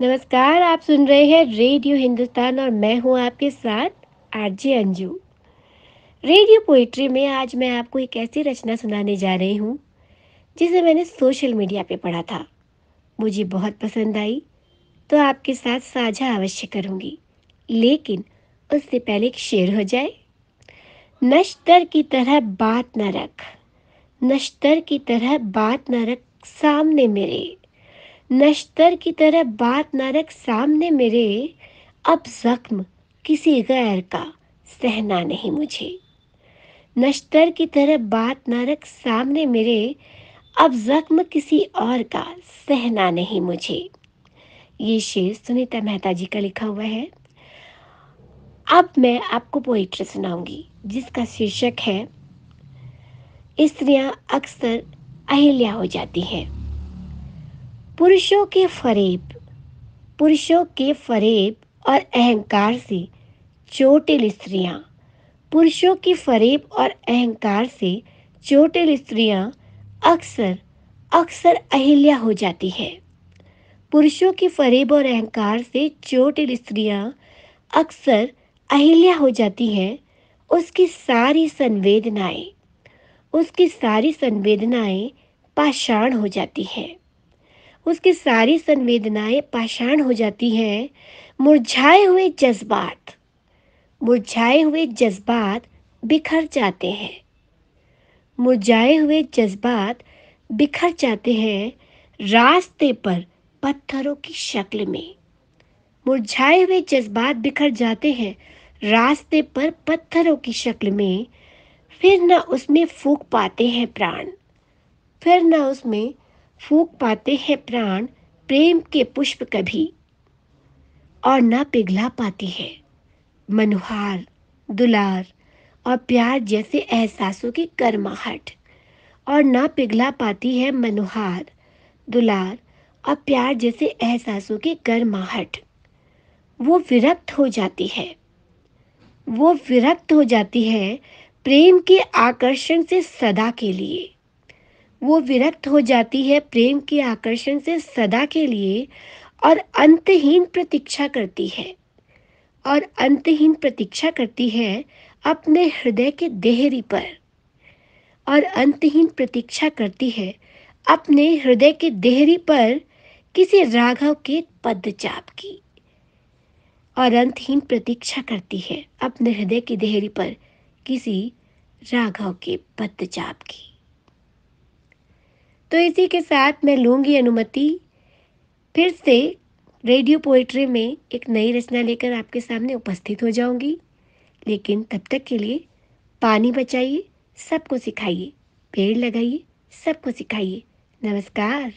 नमस्कार, आप सुन रहे हैं रेडियो हिंदुस्तान और मैं हूँ आपके साथ आरजे अंजू। रेडियो पोइट्री में आज मैं आपको एक ऐसी रचना सुनाने जा रही हूँ, जिसे मैंने सोशल मीडिया पे पढ़ा था। मुझे बहुत पसंद आई तो आपके साथ साझा अवश्य करूँगी। लेकिन उससे पहले एक शेर हो जाए। नश्तर की तरह बात न रख, नश्तर की तरह बात न रख सामने मेरे। नश्तर की तरह बात न रख सामने मेरे, अब जख्म किसी गैर का सहना नहीं मुझे। नश्तर की तरह बात न रख सामने मेरे, अब जख्म किसी और का सहना नहीं मुझे। ये शेर सुनीता मेहता जी का लिखा हुआ है। अब मैं आपको पोइट्री सुनाऊँगी, जिसका शीर्षक है, स्त्रियाँ अक्सर अहिल्या हो जाती हैं। पुरुषों के फरेब, पुरुषों के फरेब और अहंकार से चोटिल स्त्रियाँ, पुरुषों की फरेब और अहंकार से चोटिल स्त्रियाँ अक्सर अक्सर अहिल्या हो जाती है। पुरुषों की फरेब और अहंकार से चोटिल स्त्रियाँ अक्सर अहिल्या हो जाती हैं, उसकी सारी संवेदनाएँ, उसकी सारी संवेदनाएँ पाषाण हो जाती हैं। उसकी सारी संवेदनाएँ पाषाण हो जाती हैं। मुरझाए हुए जज्बात, मुरझाए हुए जज्बात बिखर जाते हैं। मुरझाए हुए जज्बात बिखर जाते हैं रास्ते पर, पत्थरों की शक्ल में। मुरझाए हुए जज्बात बिखर जाते हैं रास्ते पर, पत्थरों की शक्ल में। फिर न उसमें फूक पाते हैं प्राण, फिर ना उसमें फूक पाते हैं प्राण, प्रेम के पुष्प कभी, और न पिघला पाती है। मनुहार, दुलार और प्यार जैसे एहसासों की कर्माहट, और न पिघला पाती है मनुहार, दुलार और प्यार जैसे एहसासों की गर्माहट वो विरक्त हो जाती है। वो विरक्त हो जाती है प्रेम के आकर्षण से सदा के लिए। वो विरक्त हो जाती है प्रेम के आकर्षण से सदा के लिए और अंतहीन प्रतीक्षा करती है। और अंतहीन प्रतीक्षा करती है अपने हृदय के देहरी पर। और अंतहीन प्रतीक्षा करती है अपने हृदय के देहरी पर किसी राघव के पदचाप की। और अंतहीन प्रतीक्षा करती है अपने हृदय की देहरी पर किसी राघव के पदचाप की। तो इसी के साथ मैं लूँगी अनुमति। फिर से रेडियो पोइट्री में एक नई रचना लेकर आपके सामने उपस्थित हो जाऊँगी। लेकिन तब तक के लिए पानी बचाइए, सबको सिखाइए, पेड़ लगाइए, सबको सिखाइए। नमस्कार।